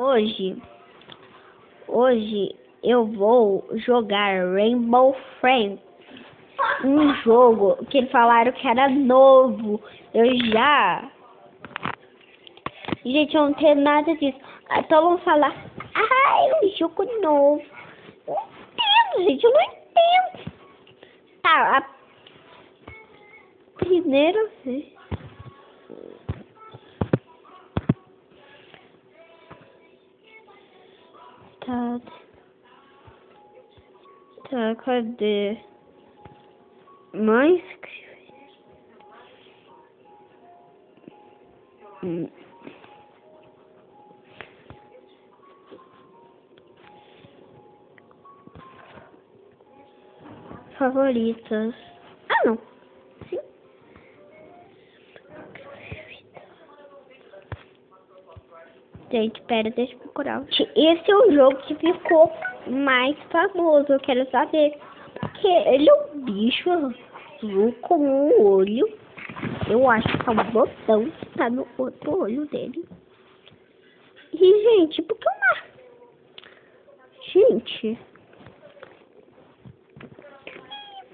Hoje, hoje eu vou jogar Rainbow Friends, um jogo que falaram que era novo. Eu já, gente, eu não tenho nada disso. Então vão falar, é um jogo novo. Não entendo, gente, eu não entendo. Tá, a primeira vez. Cadê? Mais. Favoritas. Ah, não. Sim. Gente, pera, deixa eu procurar. Esse é o jogo que ficou mais famoso. Eu quero saber. Porque ele é um bicho azul com um olho. Eu acho que é um botão que tá no outro olho dele. E, gente, por que uma... Gente...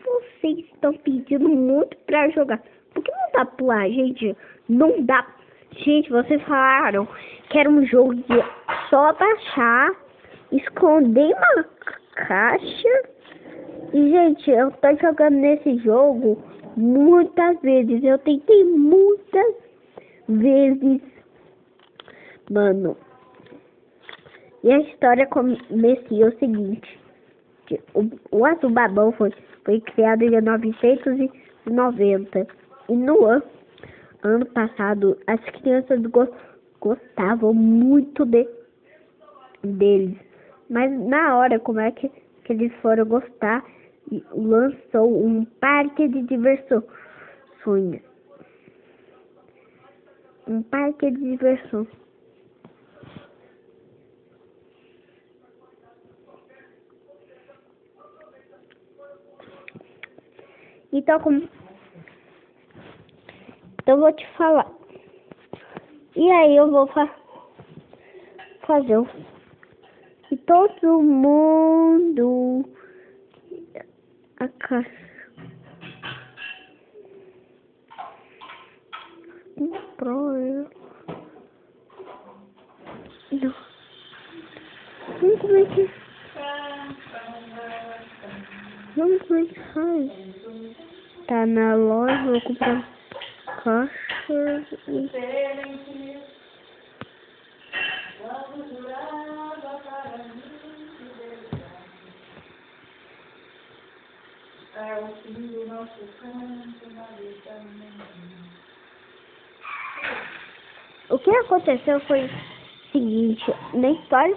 Vocês estão pedindo muito pra jogar. Por que não dá pra lá, gente? Não dá... Gente, vocês falaram que era um jogo de só baixar, esconder uma caixa. E, gente, eu tô jogando nesse jogo muitas vezes. Eu tentei muitas vezes. Mano. E a história começou o seguinte. O, o Azul Babão foi, foi criado em 1990. E no ano, ano passado, as crianças gostavam muito de, deles. Mas na hora, como é que, que eles foram gostar, lançou um parque de diversões. Um parque de diversões. Então, como... Então, vou te falar. E aí eu vou fa fazer o... E todo mundo... A caixa... Comprou eu... Não. Vamos que... Que faz? Tá na loja, vou comprar caixa. O que aconteceu foi o seguinte, na história,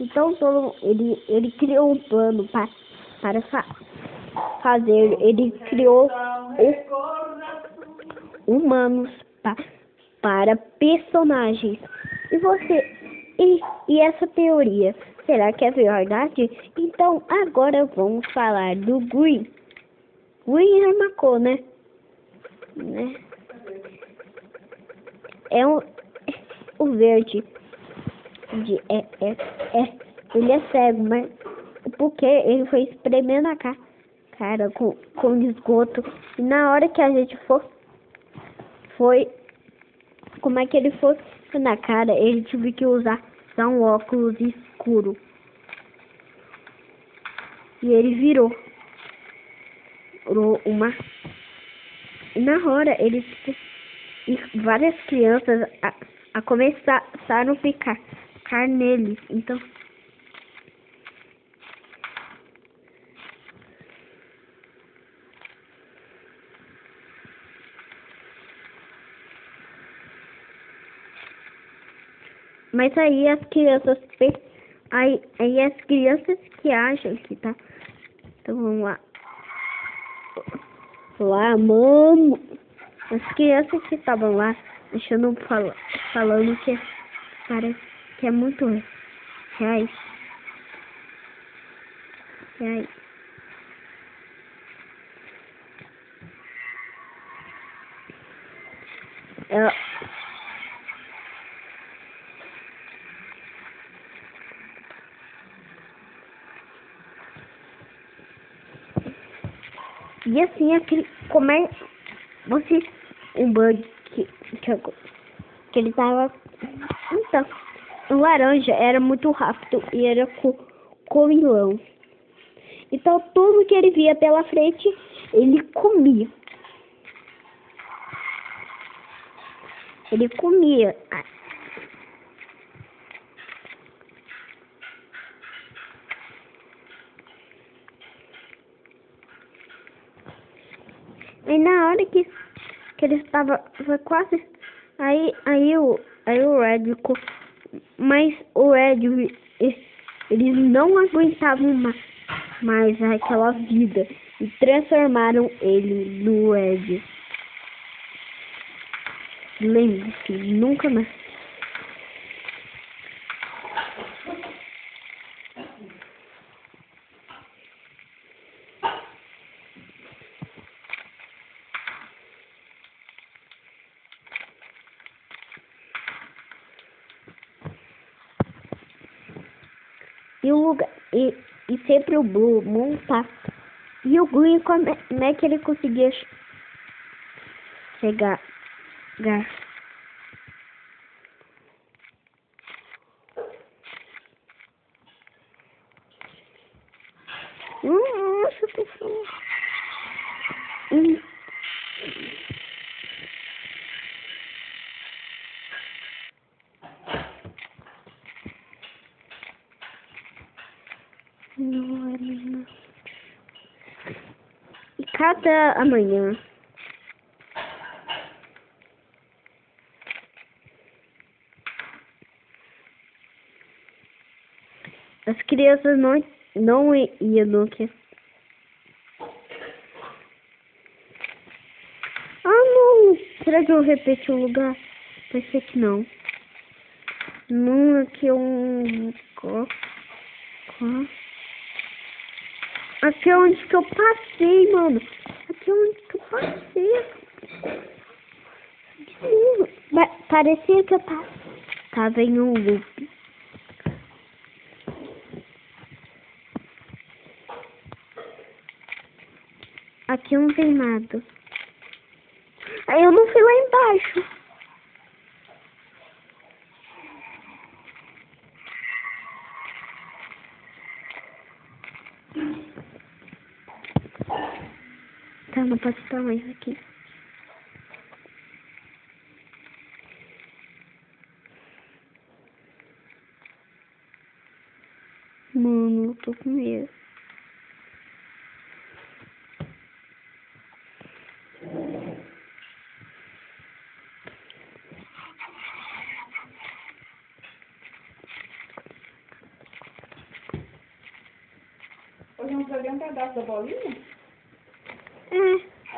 então todo, ele, ele criou um plano para, para fa fazer, ele criou o, humanos pa, para personagens. E você, e, e essa teoria, será que é verdade? Então agora vamos falar do Green. Green é né? né? É um, o verde. De, é, é, é, ele é cego, mas porque ele foi espremendo a cara, cara com, com esgoto. E na hora que a gente for, foi, como é que ele foi na cara, ele teve que usar só um óculos escuro. E ele virou uma. Na hora, eles e várias crianças a, a começaram a ficar, ficar neles. Então. Mas aí as crianças aí, aí as crianças que acham que tá. Então vamos lá lá, mano. As crianças que estavam lá, deixando fal falando que parece que é muito reais. Reais. É, E assim, aquele, como é, você, um bug que, que, que ele tava, então, o laranja era muito rápido e era co, comilão. Então, tudo que ele via pela frente, ele comia. Ele comia. E na hora que, que ele estava quase. Aí, aí, o, aí o Red. Mas o Red. Eles não aguentavam ma- mais aquela vida. E transformaram ele no Red. Lembre-se, nunca mais. E o lugar. E, e sempre o Blue montar. E o Green, como é, como é que ele conseguia che- chegar? chegar? Nossa, pessoal. Hum. Não, não. E cada amanhã. As crianças não, não iam que. Ah, não! Será que eu repeti o lugar? Ser que não. Não, aqui é um. co- co- Aqui é onde que eu passei, mano. Aqui é onde que eu passei. Pa- Parecia que eu tava em um loop. Aqui não tem nada. Aí eu não fui lá embaixo. Tá, não pode estar mais aqui. Mano, eu tô com medo. Hoje não peguei um pedaço da bolinha?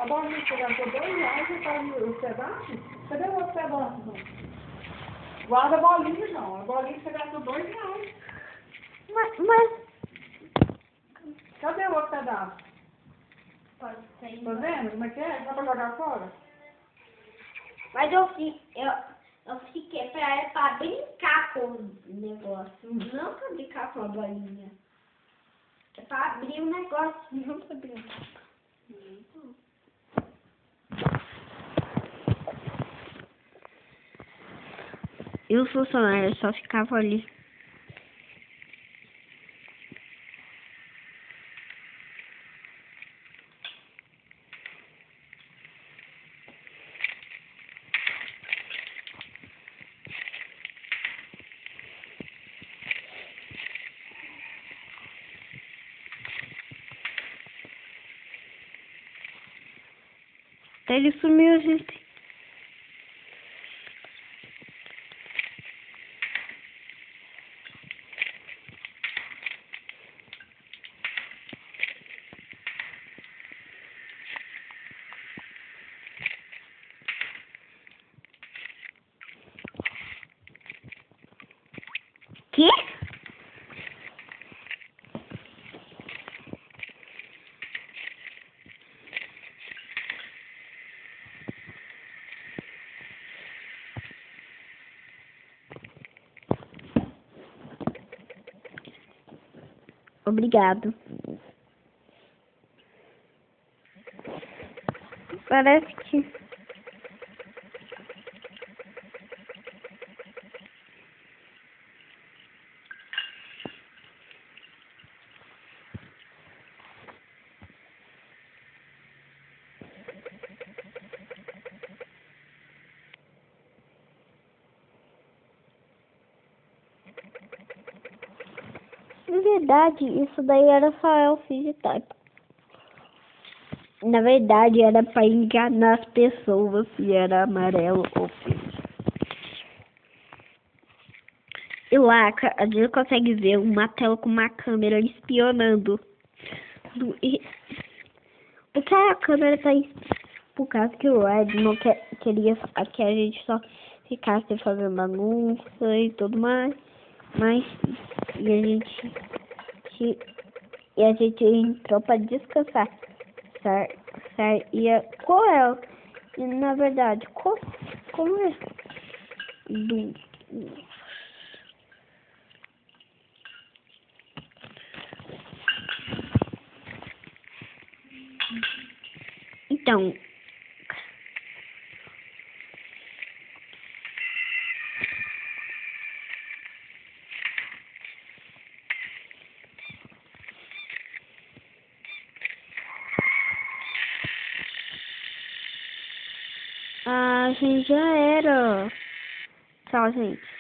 É, A bolinha que gastou dois reais e tá os pedaços? Cadê o outro pedaço? Guarda a bolinha, não. A bolinha você gastou dois reais. mas, mas Cadê o outro pedaço? pode ser. Tá vendo como é que é? Dá pra jogar fora? Mas eu, fi- eu, eu fiquei pra, pra brincar com o negócio, não pra brincar com a bolinha. É pra abrir o negócio, não pra brincar. E os funcionários só ficavam ali. Ele sumiu, gente. Obrigado. Parece que. Verdade, isso daí era só elfos de type. Na verdade, era para enganar as pessoas se era amarelo ou verde. E lá, a gente consegue ver uma tela com uma câmera espionando. Do, e, porque a câmera tá por causa que o Ed não quer, queria que a gente só ficasse fazendo bagunça e tudo mais. Mas e a gente e a gente entrou para descansar. Sar, sar, e a, qual é? E, na verdade, qual, como é? Do, então, Gente, já era. Tchau, gente.